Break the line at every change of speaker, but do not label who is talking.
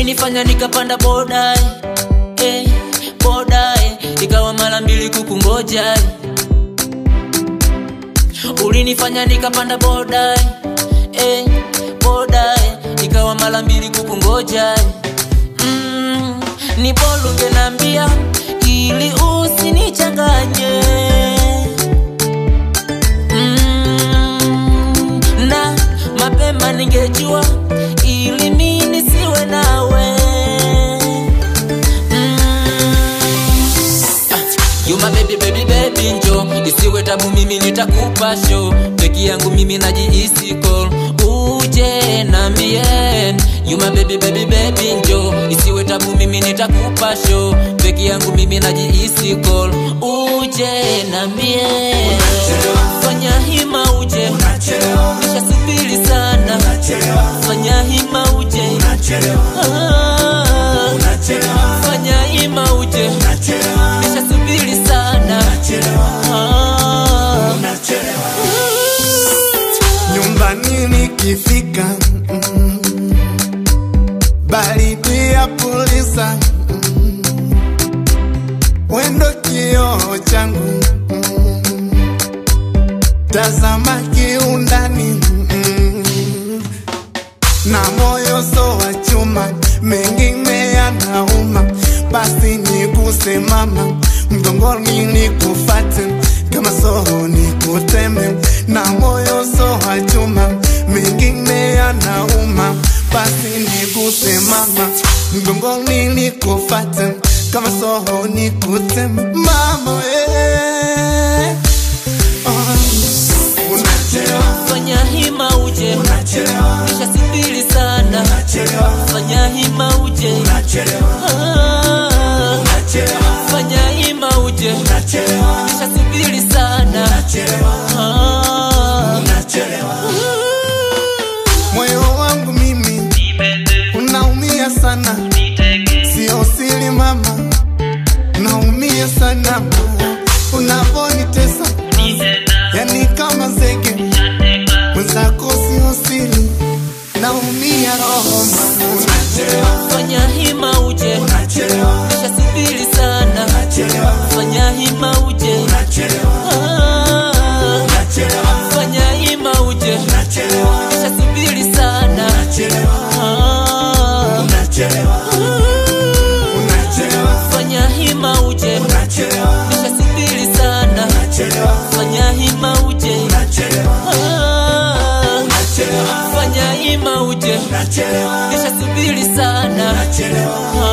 ulinifanya nikapanda boda eh, boda eh, ikawa mara mbili kukungoja. Ulinifanya nikapanda boda eh, boda eh, ikawa mara mbili kukungoja. Mm, ni ungenambia isiwe tabu mimi nitakupa show. Peki yangu mimi najihisi call. Uje nambie Yuma baby baby baby njo. Isiwe tabu mimi nitakupa show. Peki yangu mimi najihisi call. Uje nambie fanya hima uje. Nishasubiri sana. Fanya hima uje. Ah, fanya
nikifika mm, baridi ya pulisa mm, wendo kioo changu mm, tazama kiundani mm, na moyo so wa chuma mengine yanauma basi ni mama mgongoni nikufate kama soho mama. Mgongoni nikufate kama soho nikuteme mama eh, oh, unachelewa.
Fanya hima uje.
Unachelewa.
Nishasubiri sana.
Unachelewa.
Fanya hima uje.
Unachelewa.
Ah,
unachelewa.
Fanya hima uje.
Unachelewa.
Nishasubiri sana.
Unachelewa.
Ah.
Sana
fanya hima uje ah, fanya hima uje
kisha
subiri sana.
Unachelewa.
Ah,